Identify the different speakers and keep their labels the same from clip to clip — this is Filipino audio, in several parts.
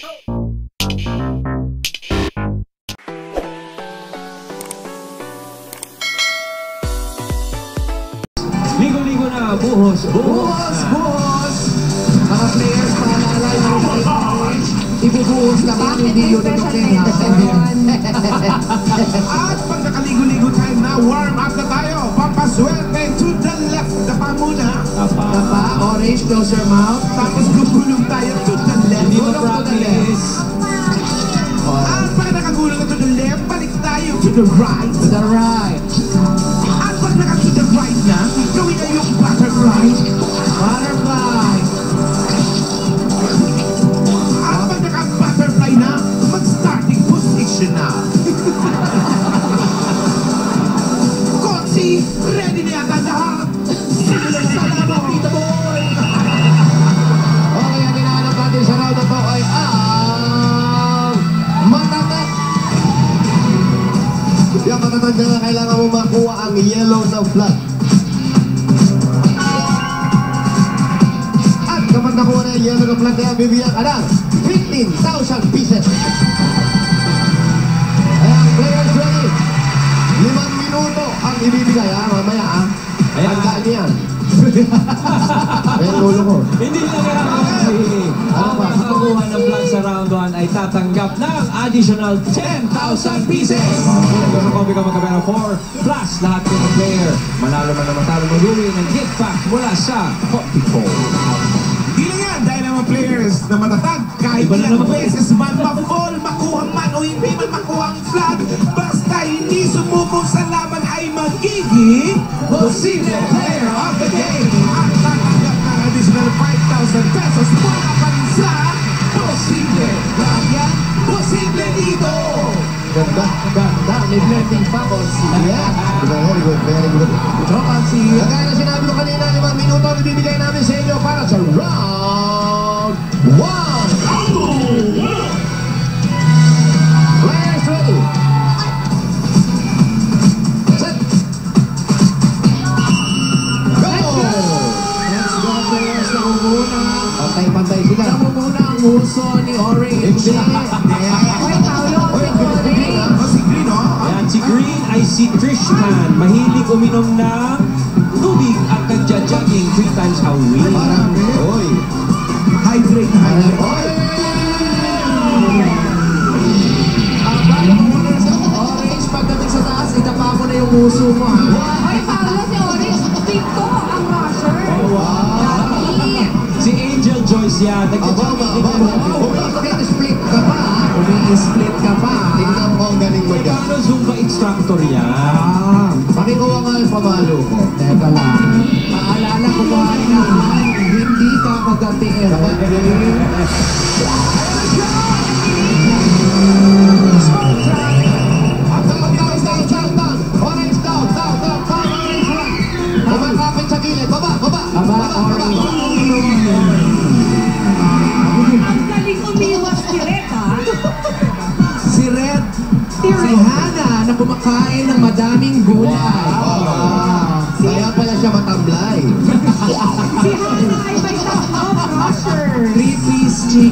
Speaker 1: Ligo-ligo na, buhos, buhos.
Speaker 2: Buhos! Mga players, paalala yung ibubuhos lang yan, hindi yun ito
Speaker 3: At pag nakaligo-ligo tayo na, warm up na tayo. Papaswerte to the left na pa muna.
Speaker 1: Tapa.
Speaker 2: Tapa, orange, close your mouth.
Speaker 3: Tapos gugulong tayo to the right.
Speaker 2: Makuha ang yellow na flag. At kapag nakuha na yung yellow na flag na yan, bibigyan ka ng 15,000 pieces. Ayan, players ready. Limang minuto ang ibibigay ha, mamaya ha.
Speaker 1: Ayan.
Speaker 2: Tandaan niyo yan. Ayan, ulo ko.
Speaker 1: Hindi na kailangan Ang
Speaker 2: ba?
Speaker 1: makakuha ng flag sa round 1 ay tatanggap ng additional 10,000 pieces. Kung sa copy ka magkabera 4 plus lahat ng player. Manalo man na matalo mag-uwi ng gift pack mula sa Copy
Speaker 3: Di lang yan, dahil ang mga players na matatag, kahit
Speaker 1: Iba na
Speaker 3: ilang beses man ma-fall, makuha man o hindi man makuha ang flag, basta hindi sumubok sa laban ay magiging posible player of the game. At tatanggap ng additional 5,000 pesos mula pa sa posible. Kaya, posible dito!
Speaker 2: Ganda, ganda. May blending pa, Konsi. Yeah. Very good, very good. Kagaya na sinabi ko kanina, limang minuto namin sa inyo para sa round one. Pantay-pantay sila. Namumuna ang uso ni Orange. Hindi.
Speaker 4: Si
Speaker 1: Trishman. Mahilig uminom ng tubig at nagja-jogging 3 times a week.
Speaker 2: Parang, oy.
Speaker 3: Hydrate na
Speaker 2: oy. Orange pagdating sa taas, itapa mo na yung uso mo, ha?
Speaker 4: Hoy, Paolo, si Orange. Pito ang rusher. Dati.
Speaker 1: Si Angel Joyce yan.
Speaker 2: Aba,
Speaker 1: Nagja-jogging
Speaker 2: aba,
Speaker 1: din
Speaker 2: aba.
Speaker 1: yan.
Speaker 2: Umi-split ka pa, ha? Umi-split ka pa. Tingnan mo ang galing mo dyan.
Speaker 1: Zumba instructor yan?
Speaker 2: Ah, pakikuha nga yung pamalo ko. Teka lang.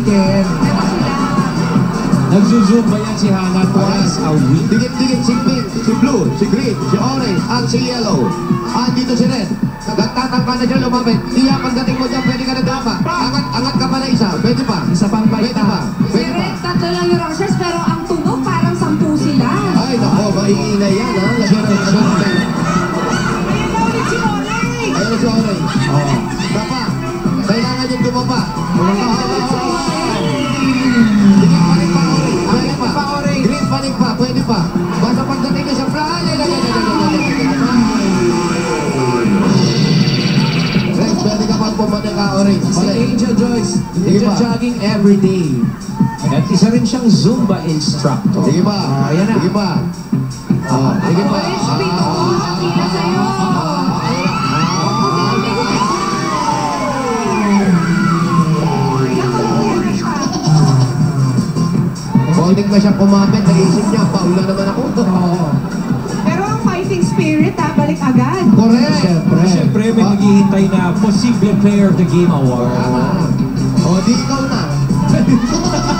Speaker 4: Ito sila.
Speaker 1: Nagzuzumba yan si Hana twice a week.
Speaker 2: Dikit-dikit si pink, si blue, si green, si orange, at si yellow. At dito si red. Nagtatangka na dyan lumapit. Tiya, pagdating mo dyan, pwede ka na dapa. Angat, angat ka pa na isa. Pwede pa. Isa pang Pwede pa.
Speaker 4: Si
Speaker 2: Pwede pa.
Speaker 4: Red, tatlo lang yung rushers, pero ang tunog parang sampu sila.
Speaker 2: Ay, nako, maiingay yan, ha? Lagyan ng shotgun.
Speaker 4: Ayun na ulit si Orange.
Speaker 2: Ayun si orange. Oh. Tenang aja
Speaker 1: bapak.
Speaker 2: Jadi
Speaker 1: Angel Joyce,
Speaker 2: Angel
Speaker 1: jogging every day. At isa rin siyang Zumba instructor.
Speaker 2: Sige pa,
Speaker 1: ayan na.
Speaker 2: Sige pa. Sige Konting na siya kumapit, naisip niya, foul na naman ako.
Speaker 4: Pero ang fighting spirit, ha, balik agad.
Speaker 2: Correct. Siyempre.
Speaker 1: Siyempre, may naghihintay na Possible Player of the Game Award.
Speaker 2: Tama. O, di ikaw na.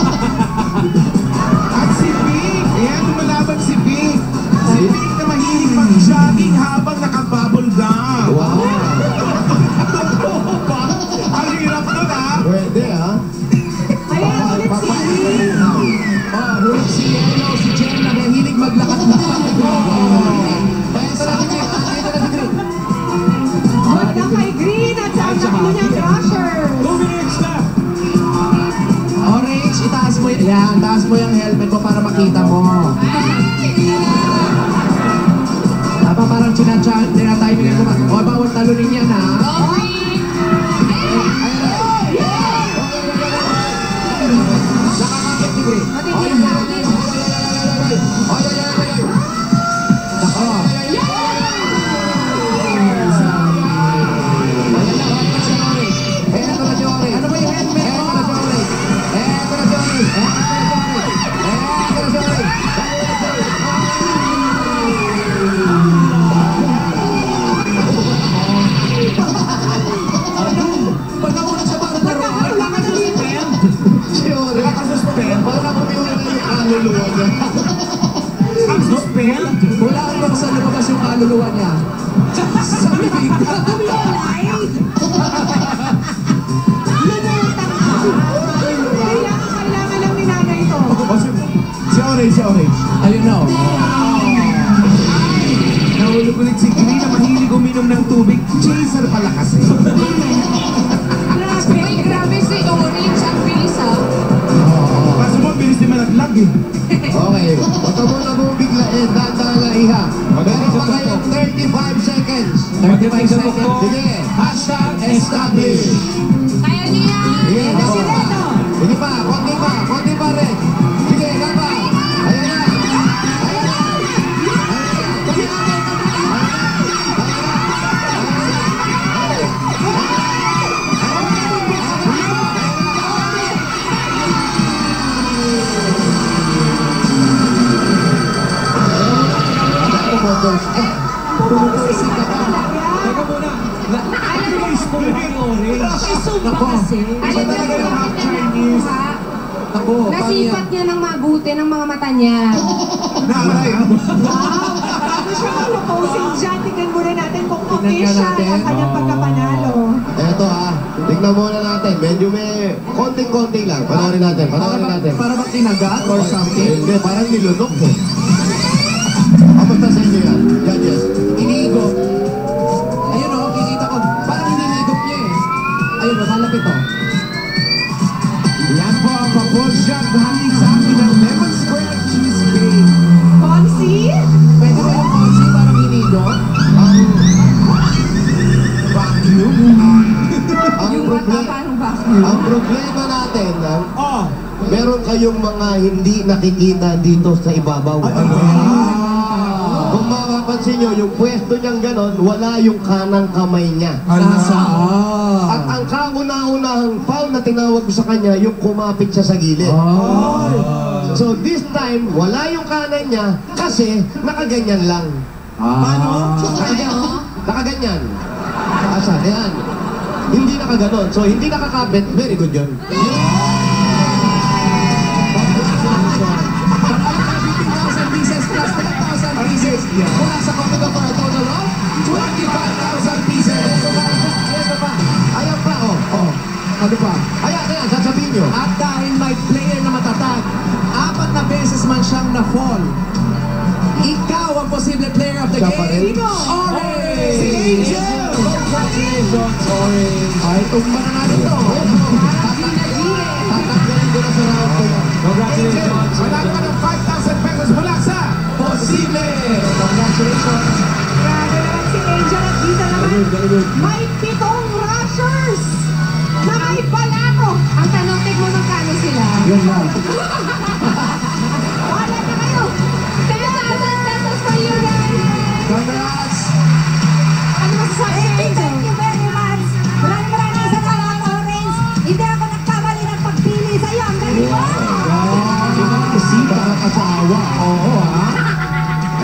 Speaker 2: kaluluwa niya.
Speaker 1: Ang suspend.
Speaker 2: Wala kang bang sa lumabas yung kaluluwa niya. Sa bibig.
Speaker 3: Si Orange, si Orange.
Speaker 2: Ayun na. oh.
Speaker 3: Nahulog ulit si Green na mahilig uminom ng tubig. Chaser pala kasi. Sige.
Speaker 2: Okay. Patubon na mong biglain, eh, dadalaiha. Meron pa kayong 35 seconds. 35 seconds. Sige. Hashtag established. Tumutol. Eh, tumutol si Kapala.
Speaker 1: Teka muna. Na, mo ba yung orange?
Speaker 2: Nako.
Speaker 4: kasi.
Speaker 5: Alam mo
Speaker 3: talaga
Speaker 5: yung
Speaker 3: ng half Chinese?
Speaker 2: Ako?
Speaker 5: Nasipat niya ng mabuti ng mga mata niya.
Speaker 3: Naaray.
Speaker 4: Wow! Bago siya mag-proposing dyan, tignan muna natin kung okay siya ang kanyang pagkapanalo.
Speaker 2: Eto ha, tignan muna natin. Medyo may konting-konting lang. Panoorin natin, panoorin natin.
Speaker 6: Para ba kinagat or something?
Speaker 2: Hindi, parang nilunok eh.
Speaker 3: Ang,
Speaker 6: Yung
Speaker 5: mata
Speaker 2: proble-
Speaker 5: parang vacuum.
Speaker 2: ang problema natin, ang,
Speaker 3: Oh,
Speaker 2: meron kayong mga hindi nakikita dito sa ibabaw. Kung mapapansin nyo, yung pwesto niyang ganon, wala yung kanang kamay niya.
Speaker 6: Nasaan?
Speaker 2: At ang kauna-unahang foul na tinawag ko sa kanya, yung kumapit siya sa gilid. So this time, wala yung kanan niya kasi nakaganyan lang.
Speaker 6: Paano?
Speaker 2: Nakaganyan. Nakaganyan. Asa? Ayan. Hindi nakaganon. So hindi nakakapit, very good yun.
Speaker 6: 15,000 Ay, tumba na natin to.
Speaker 2: Tatanggalin ko na sa round ko yan.
Speaker 1: Congratulations.
Speaker 3: Manalo ka ng 5,000 pesos mula sa Posible!
Speaker 6: Congratulations.
Speaker 4: Grabe naman si Angel at dito naman. May pitong rushers na may balato.
Speaker 5: Ang tanong, tig mo magkano sila?
Speaker 6: Yun lang. Oo, ha?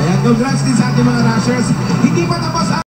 Speaker 3: Ayan, congrats din sa ating mga rushers. Hindi pa tapos ang